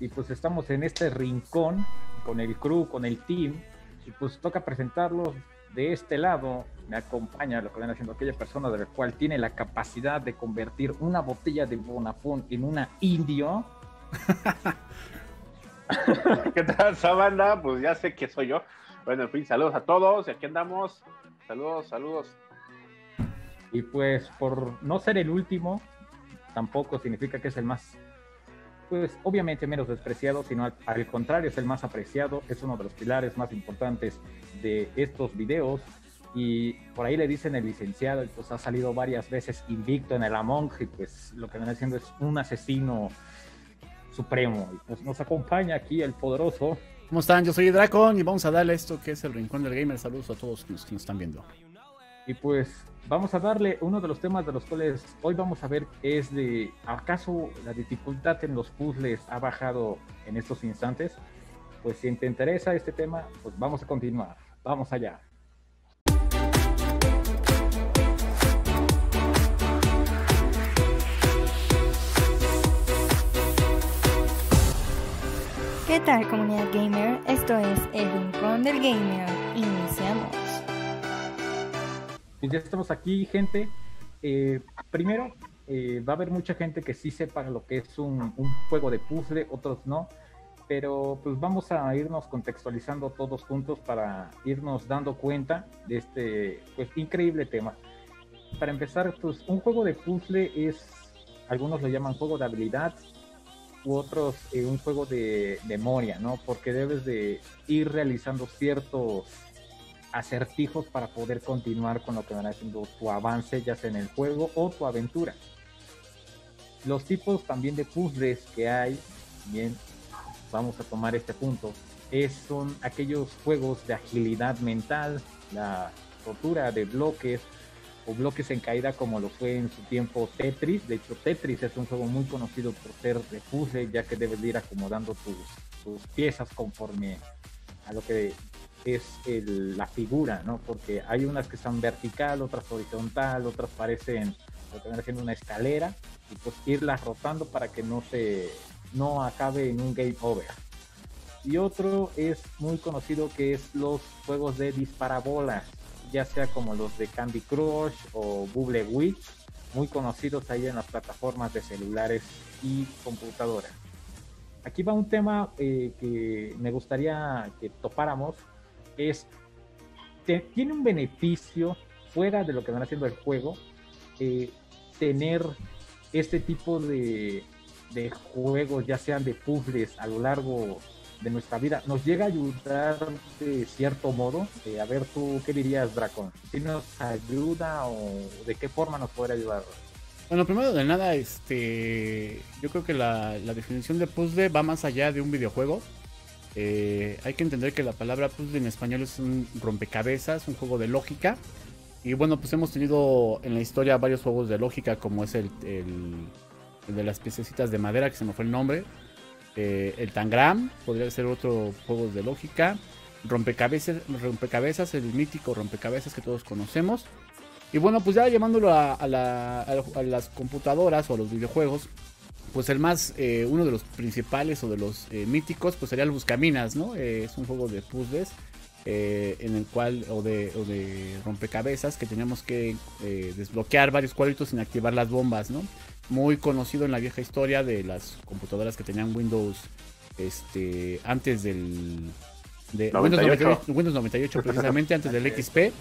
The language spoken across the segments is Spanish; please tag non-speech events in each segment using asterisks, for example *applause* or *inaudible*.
y pues estamos en este rincón con el crew, con el team y pues toca presentarlos de este lado. Me acompaña lo que ven haciendo aquella persona de la cual tiene la capacidad de convertir una botella de Bonafón en una indio. *laughs* ¿Qué tal, Sabanda? Pues ya sé que soy yo. Bueno, en fin, saludos a todos y aquí andamos. Saludos, saludos. Y pues por no ser el último, tampoco significa que es el más, pues obviamente menos despreciado, sino al, contrario es el más apreciado, es uno de los pilares más importantes de estos videos. Y por ahí le dicen el licenciado, pues ha salido varias veces invicto en el Among y pues lo que viene haciendo es un asesino supremo. Y pues nos acompaña aquí el poderoso ¿Cómo están? Yo soy Dracon y vamos a darle esto que es el Rincón del Gamer. Saludos a todos los que nos están viendo. Y pues vamos a darle uno de los temas de los cuales hoy vamos a ver es de acaso la dificultad en los puzzles ha bajado en estos instantes. Pues si te interesa este tema, pues vamos a continuar. Vamos allá. ¿Qué tal comunidad gamer? Esto es El Rincón del Gamer. Pues ya estamos aquí, gente. Eh, primero, eh, va a haber mucha gente que sí sepa lo que es un, juego de puzzle, otros no. Pero pues vamos a irnos contextualizando todos juntos para irnos dando cuenta de este pues increíble tema. Para empezar, pues un juego de puzzle es, algunos lo llaman juego de habilidad, u otros eh, un juego de memoria, ¿no? Porque debes de ir realizando ciertos acertijos para poder continuar con lo que van haciendo tu avance, ya sea en el juego o tu aventura. Los tipos también de puzzles que hay, bien, vamos a tomar este punto, es, son aquellos juegos de agilidad mental, la rotura de bloques, o bloques en caída como lo fue en su tiempo Tetris. De hecho, Tetris es un juego muy conocido por ser de puzzle, ya que debes ir acomodando tus, tus piezas conforme a lo que es el, la figura, ¿no? Porque hay unas que están vertical, otras horizontal, otras parecen haciendo una escalera y pues irlas rotando para que no se no acabe en un game over. Y otro es muy conocido que es los juegos de disparabolas ya sea como los de Candy Crush o Bubble Witch, muy conocidos ahí en las plataformas de celulares y computadoras. Aquí va un tema eh, que me gustaría que topáramos, es, que tiene un beneficio fuera de lo que van haciendo el juego, eh, tener este tipo de, de juegos, ya sean de puzzles a lo largo de nuestra vida, nos llega a ayudar de cierto modo. Eh, a ver, tú, ¿qué dirías, Dracon? ¿Si nos ayuda o de qué forma nos puede ayudar? Bueno, primero de nada, este, yo creo que la, definición de puzzle va más allá de un videojuego. Eh, hay que entender que la palabra puzzle en español es un rompecabezas, un juego de lógica. Y bueno, pues hemos tenido en la historia varios juegos de lógica, como es el, de las piececitas de madera, que se me fue el nombre. Eh, el Tangram, podría ser otro juego de lógica. Rompecabezas, rompecabezas, el mítico rompecabezas que todos conocemos. Y bueno, pues ya llamándolo a, las computadoras o a los videojuegos, pues el más, eh, uno de los principales o de los eh, míticos, pues sería el Buscaminas, ¿no? es un juego de puzzles en el cual, o de, o de rompecabezas, que teníamos que desbloquear varios cuadritos sin activar las bombas, ¿no? muy conocido en la vieja historia de las computadoras que tenían Windows este antes del de Windows, 98, *laughs* precisamente antes del XP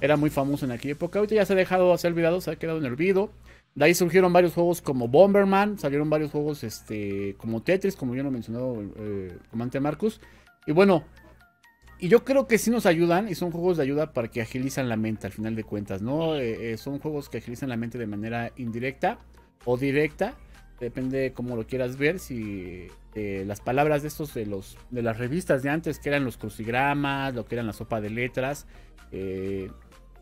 era muy famoso en aquella época. Ahorita ya se ha dejado se ha olvidado se ha quedado en el olvido de ahí surgieron varios juegos como Bomberman salieron varios juegos este como Tetris como ya lo mencionó eh, Comandante Marcus y bueno y yo creo que sí nos ayudan y son juegos de ayuda para que agilizan la mente al final de cuentas, ¿no? Eh, eh, son juegos que agilizan la mente de manera indirecta o directa, depende de cómo lo quieras ver, si eh, las palabras de estos de los de las revistas de antes, que eran los crucigramas, lo que eran la sopa de letras, eh,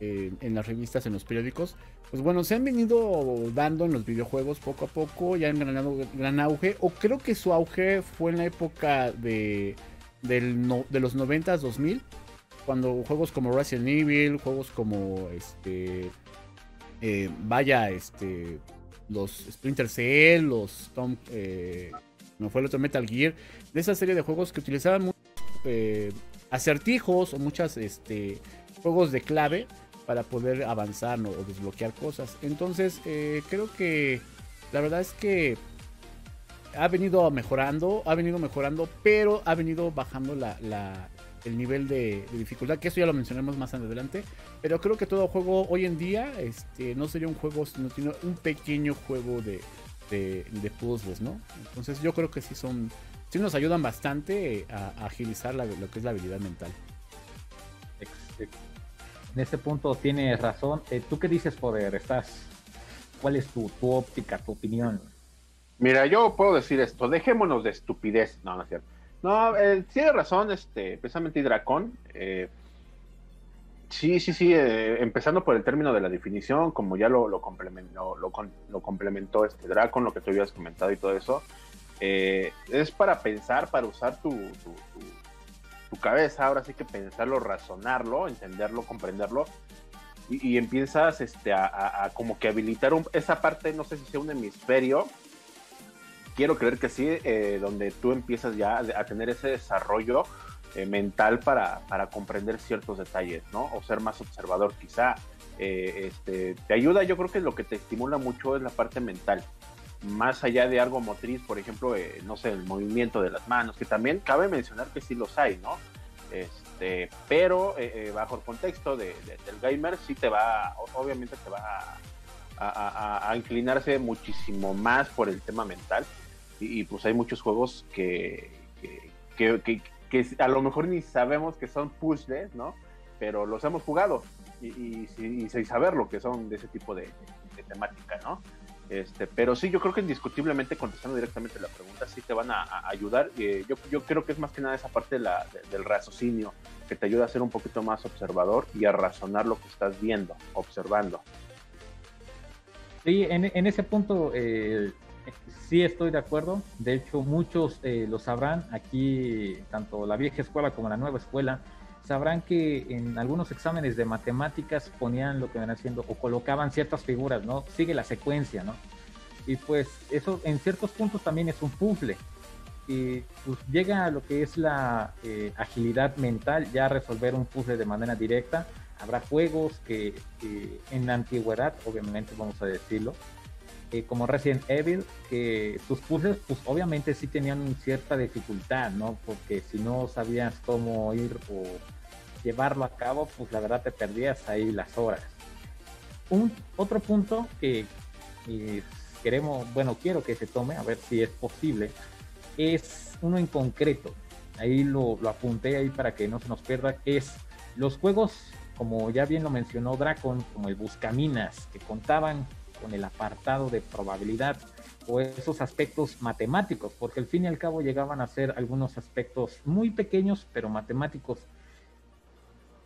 eh, en las revistas, en los periódicos, pues bueno, se han venido dando en los videojuegos poco a poco, ya han ganado gran auge, o creo que su auge fue en la época de, de los 90s, 2000, cuando juegos como Resident Evil, juegos como este... vaya, este los Splinter Cell, los Tom, eh, no fue el otro Metal Gear, de esa serie de juegos que utilizaban muchos eh, acertijos o muchos este, juegos de clave para poder avanzar o desbloquear cosas. Entonces, eh, creo que la verdad es que ha venido mejorando, ha venido mejorando, pero ha venido bajando la, el nivel de, dificultad, que eso ya lo mencionaremos más adelante. Pero creo que todo juego hoy en día este, no sería un juego, sino un pequeño juego de, de, puzzles, ¿no? Entonces yo creo que sí son, sí nos ayudan bastante a, agilizar lo que es la habilidad mental. En ese punto tienes razón. Eh, ¿Tú qué dices, Poder? ¿Estás? ¿Cuál es tu, tu óptica, tu opinión? Mira, yo puedo decir esto, dejémonos de estupidez. No, no es cierto. No, eh, tiene razón, este, precisamente Dracón. Eh, sí, sí, sí, empezando por el término de la definición, como ya lo, lo, complementó, lo, lo, complementó este Dracon, lo que tú habías comentado y todo eso, es para pensar, para usar tu, cabeza, ahora sí que pensarlo, razonarlo, entenderlo, comprenderlo, y, empiezas este, a, como que habilitar esa parte, no sé si sea un hemisferio, quiero creer que sí, eh, donde tú empiezas ya a tener ese desarrollo eh, mental para, para, comprender ciertos detalles, ¿no? O ser más observador quizá. Eh, este, te ayuda, yo creo que lo que te estimula mucho es la parte mental. Más allá de algo motriz, por ejemplo, no sé, el movimiento de las manos, que también cabe mencionar que sí los hay, ¿no? Este, pero bajo el contexto de, del gamer sí te va, obviamente te va a, a, inclinarse muchísimo más por el tema mental y, pues hay muchos juegos que, que, que, a lo mejor ni sabemos que son puzzles, ¿no? Pero los hemos jugado y, y, y, saber lo que son de ese tipo de, temática, ¿no? Este, pero sí, yo creo que indiscutiblemente contestando directamente la pregunta, sí te van a, ayudar. Eh, yo, creo que es más que nada esa parte del raciocinio que te ayuda a ser un poquito más observador y a razonar lo que estás viendo, observando. Sí, en, en ese punto eh, Sí, estoy de acuerdo. De hecho, muchos eh, lo sabrán. Aquí, tanto la vieja escuela como la nueva escuela, sabrán que en algunos exámenes de matemáticas ponían lo que van haciendo o colocaban ciertas figuras, ¿no? Sigue la secuencia, ¿no? Y pues eso en ciertos puntos también es un puzzle. Y pues llega a lo que es la eh, agilidad mental, ya resolver un puzzle de manera directa. Habrá juegos que en la antigüedad, obviamente vamos a decirlo, eh, como Resident Evil, que tus puzzles, pues obviamente sí tenían cierta dificultad, ¿no? Porque si no sabías cómo ir o llevarlo a cabo, pues la verdad te perdías ahí las horas. Un otro punto que queremos, bueno, quiero que se tome, a ver si es posible, es uno en concreto. Ahí lo, lo apunté ahí para que no se nos pierda, es los juegos, como ya bien lo mencionó Dracon, como el Buscaminas, que contaban con el apartado de probabilidad o esos aspectos matemáticos, porque al fin y al cabo llegaban a ser algunos aspectos muy pequeños, pero matemáticos.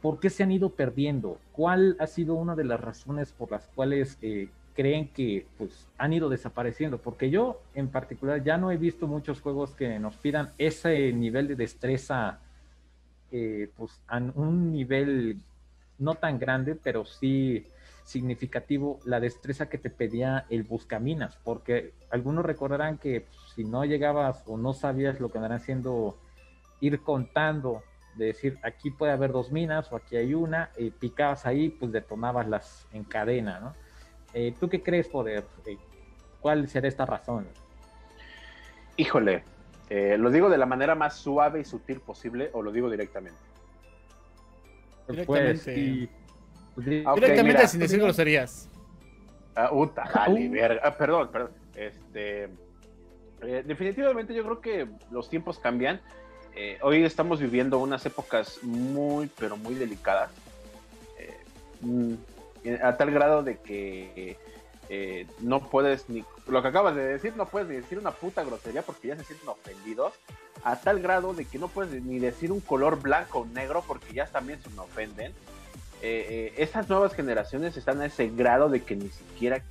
¿Por qué se han ido perdiendo? ¿Cuál ha sido una de las razones por las cuales eh, creen que pues, han ido desapareciendo? Porque yo en particular ya no he visto muchos juegos que nos pidan ese nivel de destreza, eh, pues a un nivel no tan grande, pero sí significativo la destreza que te pedía el buscaminas, porque algunos recordarán que si no llegabas o no sabías lo que andan haciendo, ir contando, de decir aquí puede haber dos minas o aquí hay una, y picabas ahí, pues detonabas las en cadena, ¿no? Eh, ¿Tú qué crees, Poder? Eh, ¿Cuál será esta razón? Híjole, eh, ¿lo digo de la manera más suave y sutil posible o lo digo directamente? Pues, Ah, Directamente sin decir groserías. Ah, uta, vale, verga. Ah, perdón, perdón. Este, eh, definitivamente yo creo que los tiempos cambian. Eh, hoy estamos viviendo unas épocas muy, pero muy delicadas. Eh, mm, a tal grado de que no puedes ni. Lo que acabas de decir, no puedes ni decir una puta grosería porque ya se sienten ofendidos. A tal grado de que no puedes ni decir un color blanco o negro porque ya también se me ofenden eh, eh, esas nuevas generaciones están a ese grado de que ni siquiera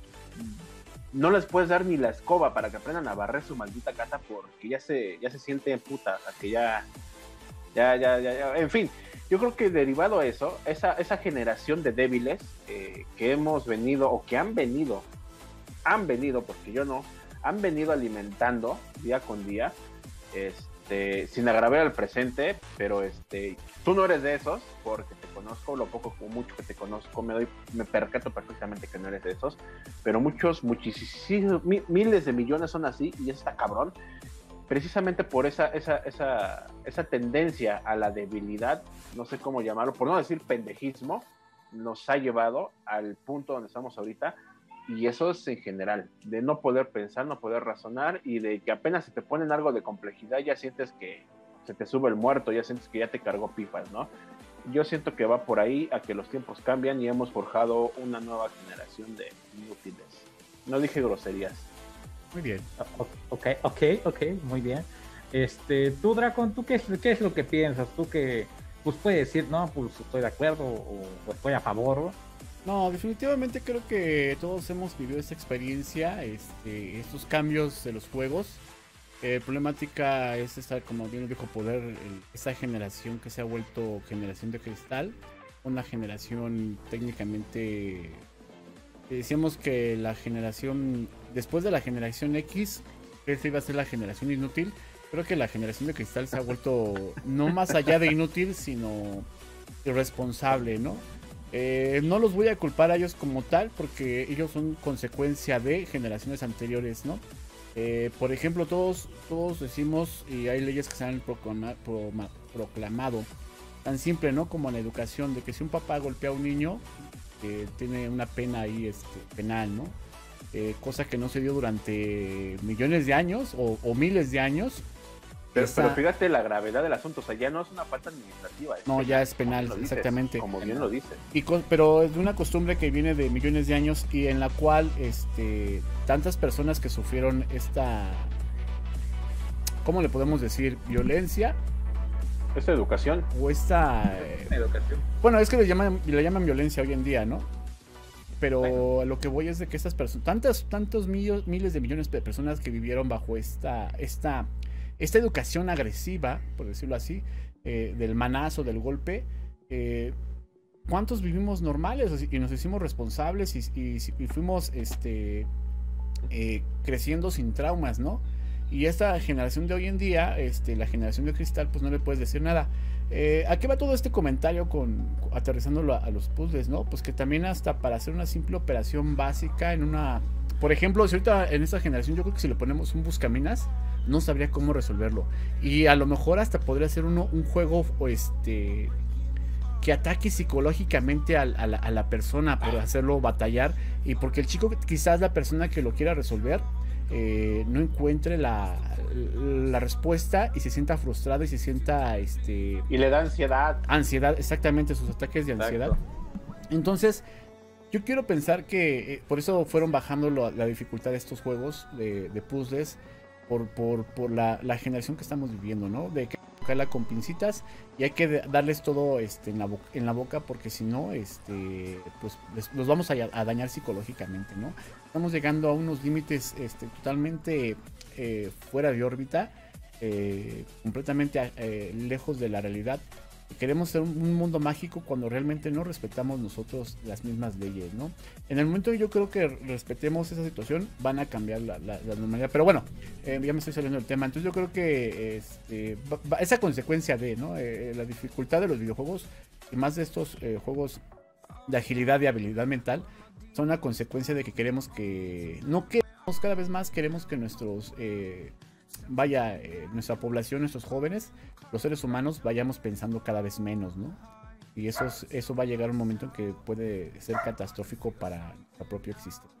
no les puedes dar ni la escoba para que aprendan a barrer su maldita casa porque ya se, ya se siente puta, que ya, ya, ya, ya, en fin, yo creo que derivado a eso, esa, esa generación de débiles eh, que hemos venido o que han venido, han venido, porque yo no, han venido alimentando día con día, este, sin agravar al presente, pero este, tú no eres de esos, porque conozco, lo poco o mucho que te conozco, me doy, me percato perfectamente que no eres de esos, pero muchos, muchísimos, miles de millones son así, y está cabrón, precisamente por esa, esa, esa, esa tendencia a la debilidad, no sé cómo llamarlo, por no decir pendejismo, nos ha llevado al punto donde estamos ahorita, y eso es en general, de no poder pensar, no poder razonar, y de que apenas se te ponen algo de complejidad, ya sientes que se te sube el muerto, ya sientes que ya te cargó pipas, ¿no? Yo siento que va por ahí a que los tiempos cambian y hemos forjado una nueva generación de inútiles. No dije groserías. Muy bien. Ok, ok, ok, muy bien. Este, tú, Dracon, ¿tú qué es, qué es lo que piensas? Tú que, pues puedes decir, no, pues estoy de acuerdo o, estoy a favor. No, definitivamente creo que todos hemos vivido esta experiencia, este, estos cambios de los juegos. Eh, problemática es esta, como bien lo dijo Poder, esa generación que se ha vuelto generación de cristal, una generación técnicamente decíamos que la generación, después de la generación X, esa iba a ser la generación inútil. Creo que la generación de cristal se ha vuelto *laughs* no más allá de inútil, sino irresponsable, ¿no? Eh, no los voy a culpar a ellos como tal, porque ellos son consecuencia de generaciones anteriores, ¿no? Eh, por ejemplo, todos, todos decimos, y hay leyes que se han proclamado, tan simple, ¿no? Como en la educación, de que si un papá golpea a un niño, que tiene una pena ahí este, penal, ¿no? Eh, cosa que no se dio durante millones de años o, miles de años. Pero, fíjate la gravedad del asunto, o sea, ya no es una falta administrativa. no, ya es penal, exactamente. como bien lo dice. Y pero es de una costumbre que viene de millones de años y en la cual este, tantas personas que sufrieron esta, ¿cómo le podemos decir? Violencia, esta educación. O esta... Eh, educación. Bueno, es que le llaman, le llaman violencia hoy en día, ¿no? Pero lo que voy es de que estas personas, tantos, tantos miles de millones de personas que vivieron bajo esta, esta, esta educación agresiva, por decirlo así, eh, del manazo, del golpe, eh, ¿cuántos vivimos normales y nos hicimos responsables y, fuimos este, creciendo sin traumas, ¿no? Y esta generación de hoy en día, este, la generación de cristal, pues no le puedes decir nada. Eh, ¿A qué va todo este comentario con aterrizándolo a, los puzzles, no? Pues que también hasta para hacer una simple operación básica en una... Por ejemplo, si ahorita en esta generación yo creo que si le ponemos un buscaminas, no sabría cómo resolverlo. Y a lo mejor hasta podría ser uno un juego este que ataque psicológicamente a, la, a, la, persona por hacerlo batallar. Y porque el chico quizás la persona que lo quiera resolver eh, no encuentre la, la, respuesta y se sienta frustrado y se sienta este y le da ansiedad. ansiedad exactamente sus ataques de ansiedad. Entonces yo quiero pensar que eh, por eso fueron bajando la dificultad de estos juegos de, puzzles por, por, por la, la, generación que estamos viviendo no de que con pincitas y hay que darles todo este, en, la en la boca porque si no, este, pues los vamos a, dañar psicológicamente, ¿no? Estamos llegando a unos límites este, totalmente eh, fuera de órbita, eh, completamente eh, lejos de la realidad queremos ser un, mundo mágico cuando realmente no respetamos nosotros las mismas leyes, ¿no? En el momento que yo creo que respetemos esa situación, van a cambiar la, normalidad. Pero bueno, eh, ya me estoy saliendo del tema. Entonces yo creo que este, esa consecuencia de, ¿no? Eh, la dificultad de los videojuegos y más de estos eh, juegos de agilidad y habilidad mental son una consecuencia de que queremos que no queremos cada vez más queremos que nuestros vaya, eh, nuestra población, nuestros jóvenes, los seres humanos, vayamos pensando cada vez menos, ¿no? Y eso, eso va a llegar un momento en que puede ser catastrófico para la propia existencia.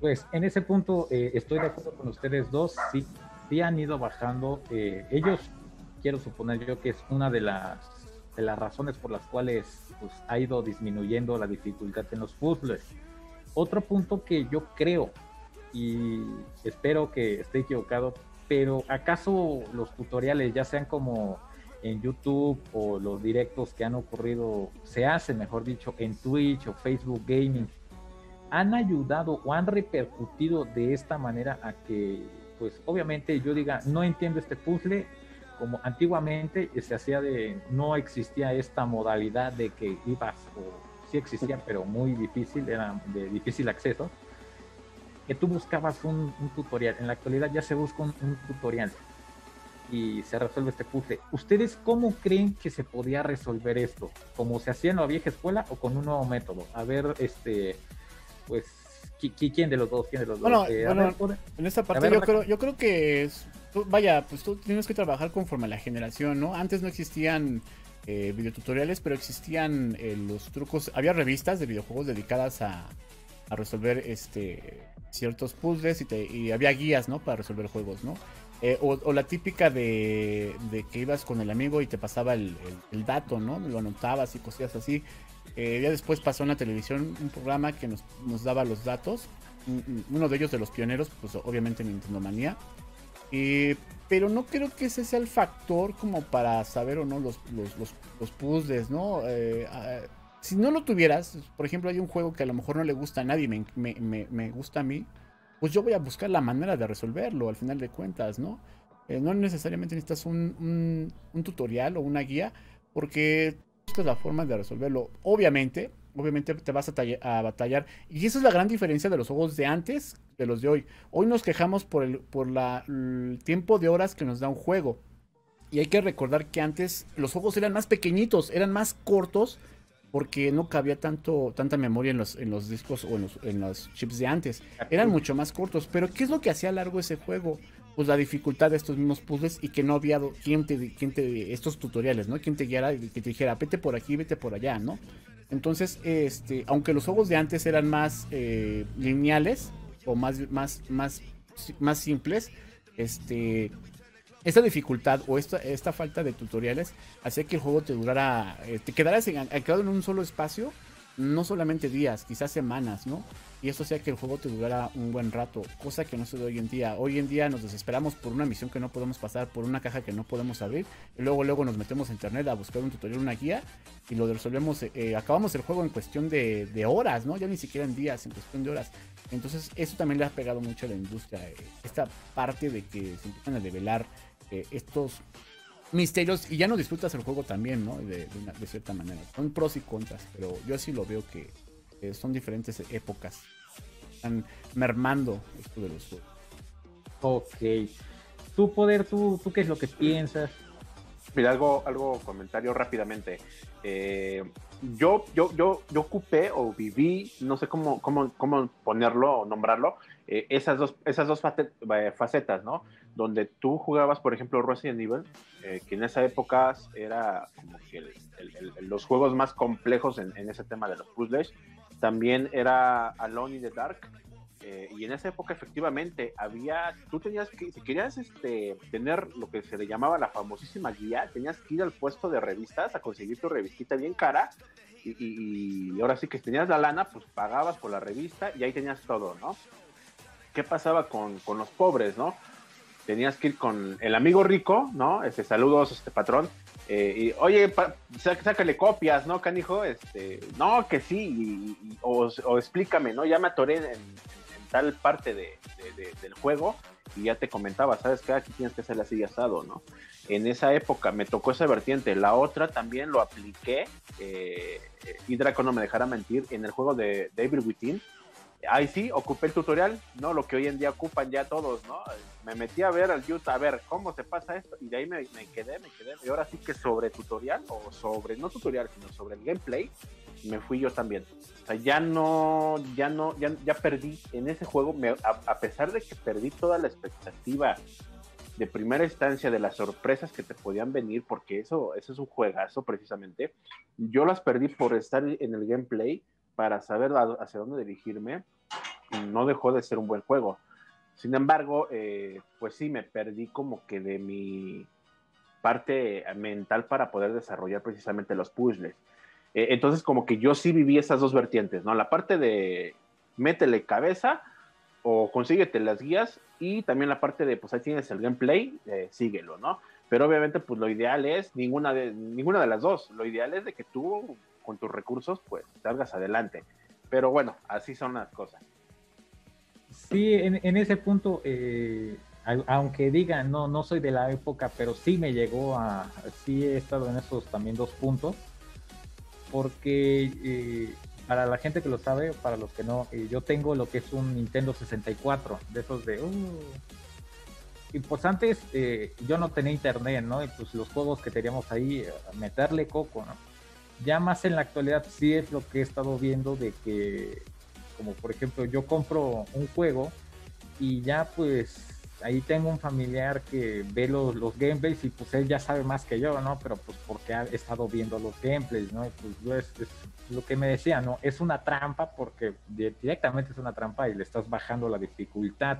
Pues en ese punto eh, estoy de acuerdo con ustedes dos, sí, sí han ido bajando. Eh, ellos, quiero suponer yo que es una de las, de las razones por las cuales pues, ha ido disminuyendo la dificultad en los puzzles. Otro punto que yo creo y espero que esté equivocado, pero ¿acaso los tutoriales, ya sean como en YouTube o los directos que han ocurrido, se hacen, mejor dicho, en Twitch o Facebook Gaming, han ayudado o han repercutido de esta manera a que, pues obviamente yo diga, no entiendo este puzzle, como antiguamente se hacía de, no existía esta modalidad de que ibas, o sí existía, pero muy difícil, era de difícil acceso que tú buscabas un, tutorial. En la actualidad ya se busca un, tutorial y se resuelve este puzzle. ¿Ustedes cómo creen que se podía resolver esto? ¿Como se hacía en la vieja escuela o con un nuevo método? A ver, este, pues, ¿quién de los dos? ¿Quién de los dos? Eh, en esta parte yo, creo, yo creo que es, vaya, pues tú tienes que trabajar conforme a la generación, ¿no? Antes no existían eh, videotutoriales, pero existían eh, los trucos, había revistas de videojuegos dedicadas a, a resolver este ciertos puzzles y, había guías, ¿no? Para resolver juegos, ¿no? Eh, o, la típica de, que ibas con el amigo y te pasaba el, dato, ¿no? Lo anotabas y cosías así. Eh, ya después pasó en la televisión un programa que nos, nos daba los datos. Uno de ellos de los pioneros, pues obviamente Nintendo Manía. pero no creo que ese sea el factor como para saber o no los, los, puzzles, ¿no? Si no lo tuvieras, por ejemplo, hay un juego que a lo mejor no le gusta a nadie, me, me, me, gusta a mí, pues yo voy a buscar la manera de resolverlo al final de cuentas, ¿no? Eh, no necesariamente necesitas un, un, tutorial o una guía, porque buscas la forma de resolverlo. Obviamente, obviamente te vas a, a, batallar. Y esa es la gran diferencia de los juegos de antes de los de hoy. Hoy nos quejamos por, el, por la, el tiempo de horas que nos da un juego. Y hay que recordar que antes los juegos eran más pequeñitos, eran más cortos porque no cabía tanto, tanta memoria en los, en los discos o en los, chips de antes. Eran mucho más cortos. Pero ¿qué es lo que hacía largo ese juego? Pues la dificultad de estos mismos puzzles y que no había quien te, quien te estos tutoriales, ¿no? Quien te guiara y que te dijera, vete por aquí, vete por allá, ¿no? Entonces, este, aunque los juegos de antes eran más eh, lineales o más, más, más, más simples, este, esta dificultad o esta, esta falta de tutoriales hacía que el juego te durara, eh, te quedaras quedado en un solo espacio, no solamente días, quizás semanas, ¿no? Y eso hacía que el juego te durara un buen rato, cosa que no se da hoy en día. Hoy en día nos desesperamos por una misión que no podemos pasar, por una caja que no podemos abrir, y luego luego nos metemos a internet a buscar un tutorial, una guía, y lo resolvemos, eh, acabamos el juego en cuestión de, de, horas, ¿no? Ya ni siquiera en días, en cuestión de horas. Entonces eso también le ha pegado mucho a la industria, eh, esta parte de que se empiezan a develar estos misterios y ya no disfrutas el juego también, ¿no? De, cierta manera. Son pros y contras, pero yo así lo veo que son diferentes épocas. Están mermando esto de los juegos. Ok. Tu poder, tú, tú qué es lo que piensas? Mira, algo, algo comentario rápidamente. Eh, yo, yo, yo, yo ocupé o viví, no sé cómo, cómo, cómo ponerlo o nombrarlo, eh, esas dos, esas dos eh, facetas, ¿no? Donde tú jugabas, por ejemplo, Resident Evil, eh, que en esa época era como que los juegos más complejos en, ese tema de los puzzles. También era Alone in the Dark, y en esa época efectivamente había, tú tenías que, si querías este, tener lo que se le llamaba la famosísima guía, tenías que ir al puesto de revistas a conseguir tu revistita bien cara y, y, ahora sí que tenías la lana, pues pagabas por la revista y ahí tenías todo, ¿no? ¿qué pasaba con, los pobres, no? Tenías que ir con el amigo rico, ¿no? Este, saludos, este patrón. Eh, y, oye, sácale copias, ¿no, canijo? Este, no, que sí, o, explícame, ¿no? Ya me atoré en, tal parte de, del juego y ya te comentaba, ¿sabes qué? Aquí tienes que hacer así asado, ¿no? En esa época me tocó esa vertiente. La otra también lo apliqué, eh, y Draco no me dejará mentir, en el juego de David Within ahí sí, ocupé el tutorial, ¿no? Lo que hoy en día ocupan ya todos, ¿no? Me metí a ver al YouTube, a ver cómo se pasa esto, y de ahí me, quedé, me quedé. Y ahora sí que sobre tutorial, o sobre, no tutorial, sino sobre el gameplay, me fui yo también. O sea, ya no, ya no, ya, ya perdí en ese juego, a, pesar de que perdí toda la expectativa de primera instancia de las sorpresas que te podían venir, porque eso, eso es un juegazo precisamente, yo las perdí por estar en el gameplay para saber hacia dónde dirigirme, no dejó de ser un buen juego. Sin embargo, eh, pues sí, me perdí como que de mi parte mental para poder desarrollar precisamente los puzzles. Eh, entonces, como que yo sí viví esas dos vertientes, ¿no? La parte de métele cabeza o consíguete las guías y también la parte de, pues ahí tienes el gameplay, eh, síguelo, ¿no? Pero obviamente, pues lo ideal es ninguna de, ninguna de las dos. Lo ideal es de que tú con tus recursos, pues salgas adelante. Pero bueno, así son las cosas. Sí, en, ese punto, eh, aunque digan, no, no soy de la época, pero sí me llegó a, sí he estado en esos también dos puntos, porque eh, para la gente que lo sabe, para los que no, eh, yo tengo lo que es un Nintendo 64, de esos de... Uh, y pues antes eh, yo no tenía internet, ¿no? Y pues los juegos que teníamos ahí, meterle coco, ¿no? Ya más en la actualidad sí es lo que he estado viendo de que, como por ejemplo, yo compro un juego y ya pues ahí tengo un familiar que ve los, los gameplays y pues él ya sabe más que yo, ¿no? Pero pues porque ha estado viendo los gameplays, ¿no? Y pues yo es, lo que me decía, ¿no? Es una trampa porque directamente es una trampa y le estás bajando la dificultad,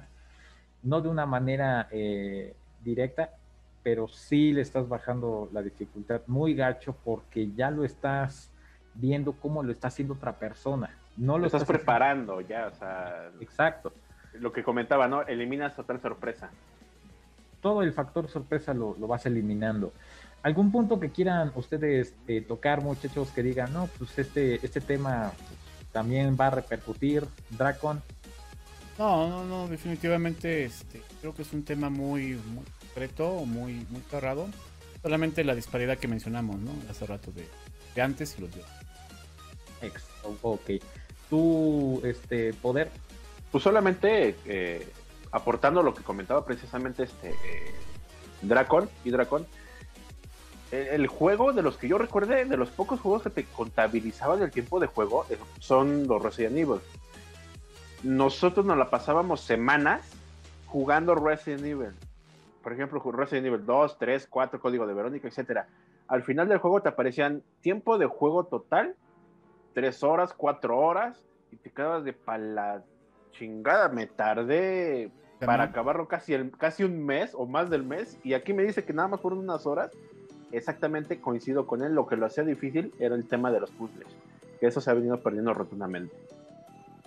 no de una manera eh, directa, pero sí le estás bajando la dificultad muy gacho porque ya lo estás viendo cómo lo está haciendo otra persona. No lo estás, preparando ya, o sea. Exacto. Lo que comentaba, ¿no? Eliminas total sorpresa. Todo el factor sorpresa lo, lo vas eliminando. ¿Algún punto que quieran ustedes eh, tocar, muchachos, que digan, no, pues este, este tema también va a repercutir, Dracon? No, no, no, definitivamente este, creo que es un tema muy, muy concreto, muy, muy cerrado. Solamente la disparidad que mencionamos, ¿no? Hace rato de, antes y los de Ex, ok. ¿Tú, este, poder? Pues solamente eh, aportando lo que comentaba precisamente este eh, Dracon y Dracon el juego de los que yo recuerde, de los pocos juegos que te contabilizaban el tiempo de juego, eh, son los Resident Evil. Nosotros nos la pasábamos semanas jugando Resident Evil. Por ejemplo, Resident Evil 2, 3, 4, Código de Verónica, etc. Al final del juego te aparecían tiempo de juego total, 3 horas, 4 horas, y te quedabas de pala chingada. Me tardé para acabarlo casi, el, casi un mes o más del mes, y aquí me dice que nada más fueron unas horas exactamente coincido con él, lo que lo hacía difícil era el tema de los puzzles, que eso se ha venido perdiendo rotundamente.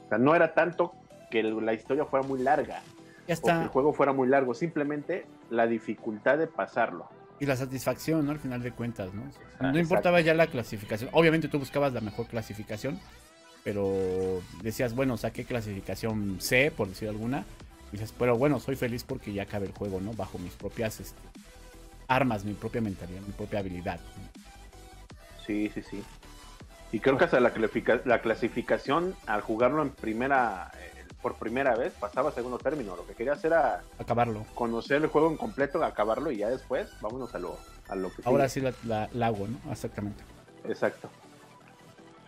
O sea, no era tanto que la historia fuera muy larga, ya está. o que el juego fuera muy largo, simplemente la dificultad de pasarlo. Y la satisfacción, ¿no? Al final de cuentas, ¿no? Ah, no importaba ya la clasificación. Obviamente tú buscabas la mejor clasificación, pero decías, bueno, saqué clasificación C, por decir alguna. Y dices, pero bueno, soy feliz porque ya acabé el juego, ¿no? Bajo mis propias este, armas, mi propia mentalidad, mi propia habilidad. Sí, sí, sí. Y creo que hasta la, la clasificación, al jugarlo en primera, eh, por primera vez, pasaba a segundo término. Lo que quería hacer era acabarlo. Conocer el juego en completo, acabarlo y ya después vámonos a lo, a lo que Ahora sí la, hago, ¿no? Exactamente. Exacto.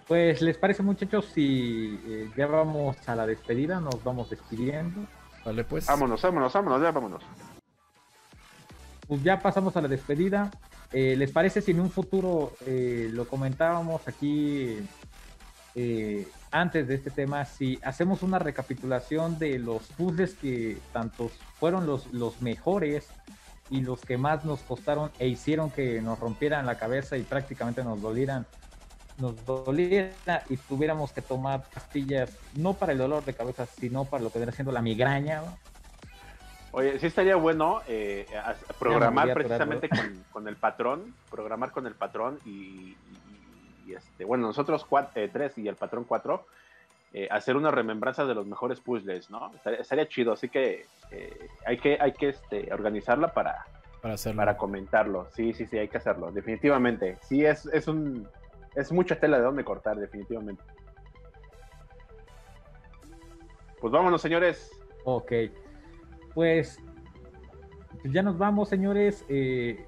Pues, ¿les parece, muchachos, si eh, ya vamos a la despedida? Nos vamos despidiendo. Vale, pues. Vámonos, vámonos, vámonos, ya vámonos pues ya pasamos a la despedida. Eh, ¿Les parece si en un futuro eh, lo comentábamos aquí eh, antes de este tema, si hacemos una recapitulación de los puzzles que tantos fueron los, los mejores y los que más nos costaron e hicieron que nos rompieran la cabeza y prácticamente nos dolieran, nos doliera y tuviéramos que tomar pastillas, no para el dolor de cabeza, sino para lo que viene siendo la migraña, Oye, sí estaría bueno eh, programar precisamente con, el patrón, programar con el patrón y, este, bueno, nosotros cuatro, eh, tres y el patrón cuatro, eh, hacer una remembranza de los mejores puzzles, ¿no? Estaría, chido, así que hay que, hay que este, organizarla para, para, hacerlo. para comentarlo. Sí, sí, sí, hay que hacerlo, definitivamente. Sí, es, es un, es mucha tela de dónde cortar, definitivamente. Pues vámonos, señores. Ok pues, ya nos vamos, señores. Eh,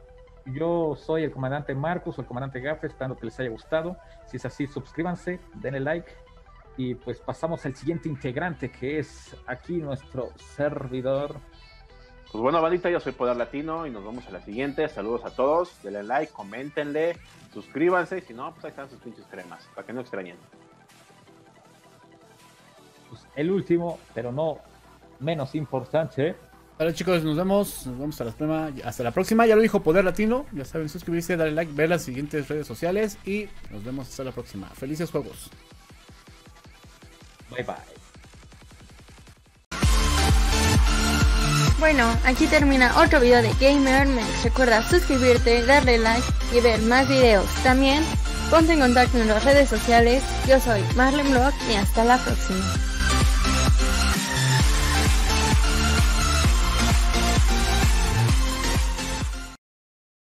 yo soy el comandante Marcos o el comandante Gafe, espero que les haya gustado. Si es así, suscríbanse, denle like. Y pues pasamos al siguiente integrante, que es aquí nuestro servidor. Pues bueno, bandita, yo soy Poder Latino y nos vemos a la siguiente. Saludos a todos, denle like, coméntenle, suscríbanse. Y si no, pues ahí están sus pinches cremas, para que no extrañen. Pues el último, pero no menos importante. Vale chicos, nos vemos, nos vemos hasta la, próxima, hasta la próxima, ya lo dijo Poder Latino, ya saben suscribirse, darle like, ver las siguientes redes sociales y nos vemos hasta la próxima. Felices juegos. Bye bye. Bueno, aquí termina otro video de Gamer Recuerda suscribirte, darle like y ver más videos. También ponte en contacto en las redes sociales. Yo soy Marlene Blog y hasta la próxima.